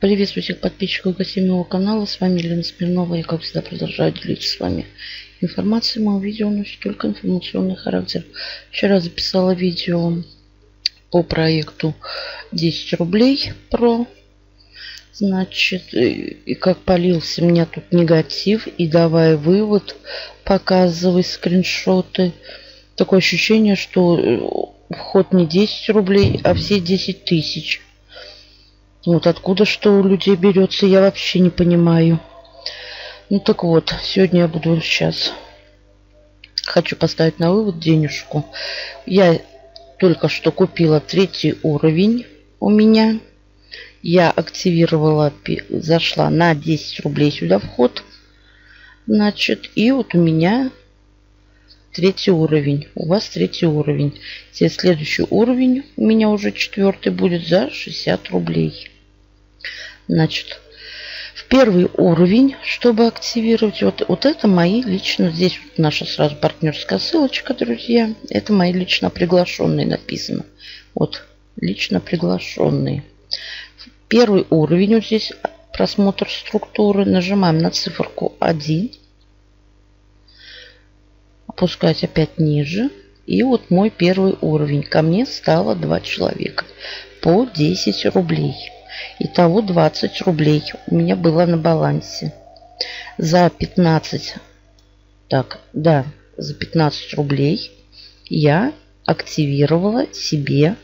Приветствую всех подписчиков и гостей моего канала. С вами Елена Смирнова. Я, как всегда, продолжаю делиться с вами информацией. Мое видео носит только информационный характер. Вчера записала видео по проекту 10 рублей про Значит, и как полился меня тут негатив. И давай вывод, показывай скриншоты. Такое ощущение, что вход не 10 рублей, а все 10 тысяч. Вот откуда что у людей берется, я вообще не понимаю. Ну так вот, сегодня я буду сейчас... Хочу поставить на вывод денежку. Я только что купила третий уровень у меня. Я активировала, зашла на 10 рублей сюда вход. Значит, и вот у меня третий уровень. У вас третий уровень. Теперь следующий уровень у меня уже четвертый будет за 60 рублей. Значит, в первый уровень, чтобы активировать, вот, вот это мои лично, здесь вот наша сразу партнерская ссылочка, друзья. Это мои лично приглашенные написано. Вот, лично приглашенные. Первый уровень, вот здесь просмотр структуры. Нажимаем на циферку 1 опускаюсь опять ниже. И вот мой первый уровень. Ко мне стало 2 человека по 10 рублей. Итого 20 рублей у меня было на балансе. За 15, так, да, за 15 рублей я активировала себе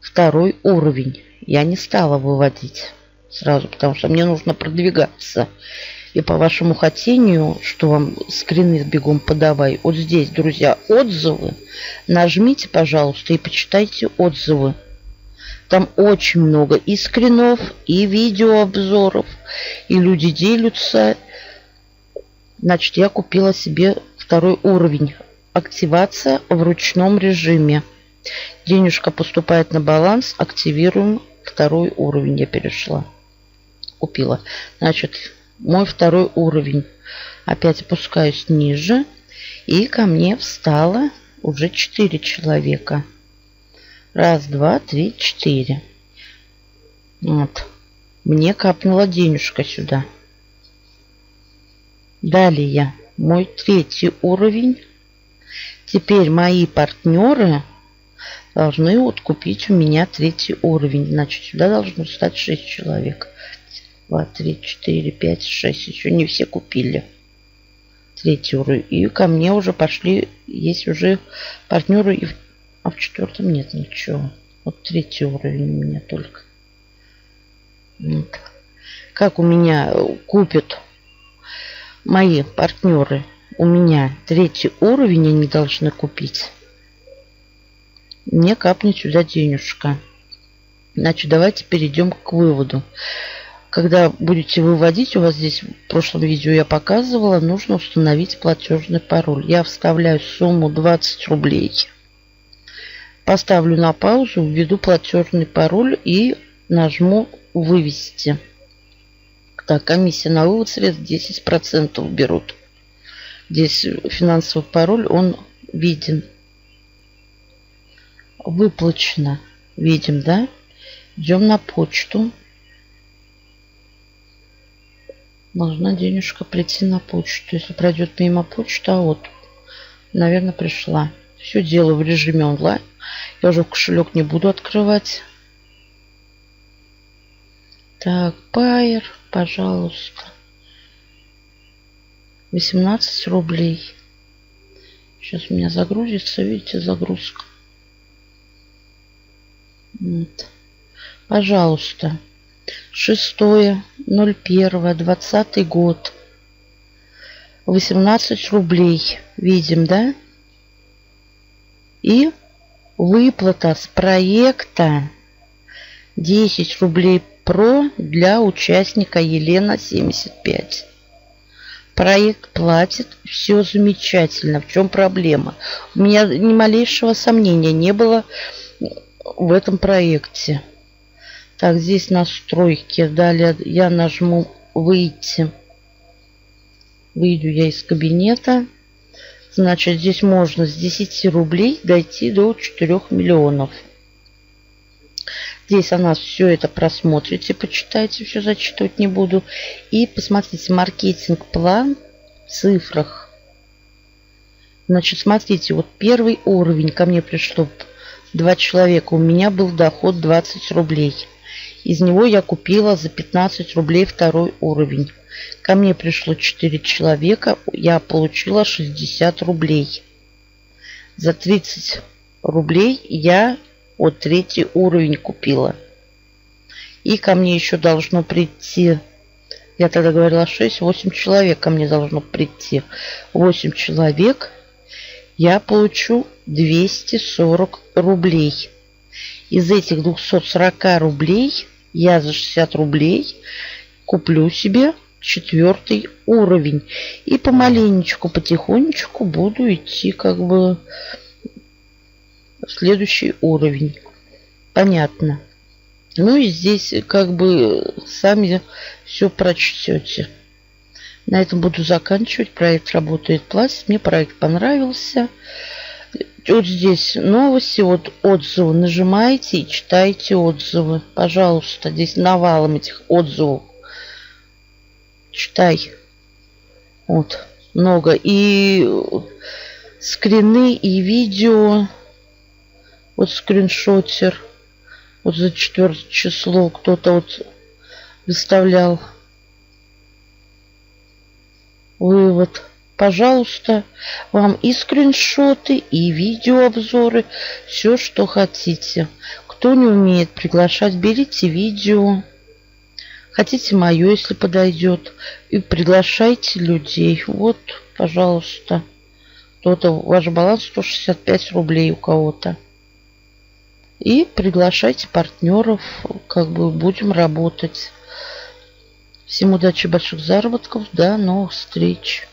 второй уровень. Я не стала выводить сразу, потому что мне нужно продвигаться. И по вашему хотению, что вам скрины бегом подавай, вот здесь, друзья, отзывы. Нажмите, пожалуйста, и почитайте отзывы. Там очень много и скринов, и видеообзоров, и люди делятся. Значит, я купила себе второй уровень. Активация в ручном режиме. Денежка поступает на баланс. Активируем второй уровень. Я перешла. Купила. Значит, мой второй уровень. Опять опускаюсь ниже. И ко мне встало уже 4 человека. Раз, два, три, четыре. Вот. Мне капнула денежка сюда. Далее мой третий уровень. Теперь мои партнеры должны вот купить у меня третий уровень. Значит, сюда должно стать 6 человек. 2, 3, 4, 5, 6. Еще не все купили. Третий уровень. И ко мне уже пошли, есть уже партнеры, и, а в четвертом нет ничего. Вот третий уровень у меня только. Вот. Как у меня купят мои партнеры, у меня третий уровень они должны купить. Мне капнет сюда денежка. Значит, давайте перейдем к выводу. Когда будете выводить, у вас здесь в прошлом видео я показывала, нужно установить платежный пароль. Я вставляю сумму 20 рублей. Поставлю на паузу, введу платежный пароль и нажму «Вывести». Так, комиссия на вывод средств 10% берут. Здесь финансовый пароль, он виден. Выплачено. Видим, да? Идем на почту. Должна денежка прийти на почту. Если пройдет мимо почты, а вот, наверное, пришла. Все делаю в режиме онлайн. Я уже кошелек не буду открывать. Так, Пайер, пожалуйста. 18 рублей. Сейчас у меня загрузится, видите, загрузка. Вот. Пожалуйста. 6.01.20 год. 18 рублей. Видим, да? И выплата с проекта 10 рублей про для участника Елена 75. Проект платит, все замечательно. В чем проблема? У меня ни малейшего сомнения не было в этом проекте. Так, здесь настройки. Далее я нажму выйти. Выйду я из кабинета. Значит, здесь можно с 10 рублей дойти до 4 миллионов. Здесь о нас все это просмотрите, почитайте, все зачитывать не буду. И посмотрите маркетинг-план в цифрах. Значит, смотрите, вот первый уровень ко мне пришло два человека. У меня был доход 20 рублей. Из него я купила за 15 рублей второй уровень. Ко мне пришло 4 человека, я получила 60 рублей. За 30 рублей я вот третий уровень купила. И ко мне еще должно прийти, я тогда говорила 6, 8 человек ко мне должно прийти. 8 человек я получу 240 рублей. Из этих 240 рублей я за 60 рублей куплю себе четвертый уровень. И помаленечку, потихонечку буду идти как бы в следующий уровень. Понятно. Ну и здесь как бы сами все прочтете. На этом буду заканчивать. Проект работает пласт. Мне проект понравился. Вот здесь новости, вот отзывы. Нажимаете и читайте отзывы. Пожалуйста, здесь навалом этих отзывов. Читай. Вот, много. И скрины, и видео. Вот скриншотер. Вот за четвертое число кто-то вот выставлял вывод. Пожалуйста, вам и скриншоты, и видеообзоры, все, что хотите. Кто не умеет приглашать, берите видео. Хотите мое, если подойдет. И приглашайте людей. Вот, пожалуйста. Кто-то, ваш баланс 165 рублей у кого-то. И приглашайте партнеров, как бы будем работать. Всем удачи, больших заработков, до новых встреч.